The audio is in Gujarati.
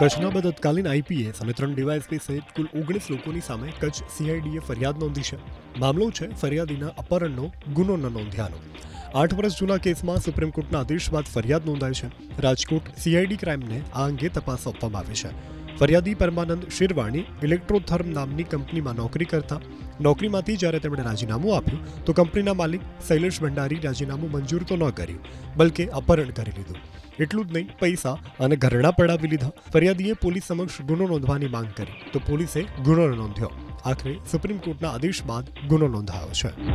કચ્છના બે તત્કાલીન આઈપીએસ અને ત્રણ ડીવાયએસપી સહિત કુલ ઓગણીસ લોકોની સામે કચ્છ સીઆઈડીએ ફરિયાદ નોંધી છે. મામલો છે ફરિયાદીના અપહરણનો, ગુનો ન નોંધ્યાનો. આઠ વર્ષ જૂના કેસમાં સુપ્રીમ કોર્ટના આદેશ બાદ ફરિયાદ નોંધાઈ છે. રાજકોટ સીઆઈડી ક્રાઇમને આ અંગે તપાસ સોંપવામાં આવી છે. ફરિયાદી પરમાનંદ શિરવાણી, ઇલેક્ટ્રોથર્મ નામની કંપનીમાં નોકરી કરતા નોકરીમાંથી જ્યારે તેમણે રાજીનામું આપ્યું, તો કંપનીના માલિક શૈલેષ ભંડારી રાજીનામું મંજૂર તો ન કર્યું, બલકે અપહરણ કરી લીધું. એટલું જ નહીં, પૈસા અને ઘરણા પડાવી લીધા. ફરિયાદીએ પોલીસ સમક્ષ ગુનો નોંધવાની માંગ કરી. તો પોલીસે ગુનો નોંધ્યો. આખરે સુપ્રીમ કોર્ટના આદેશ બાદ ગુનો નોંધાયો છે.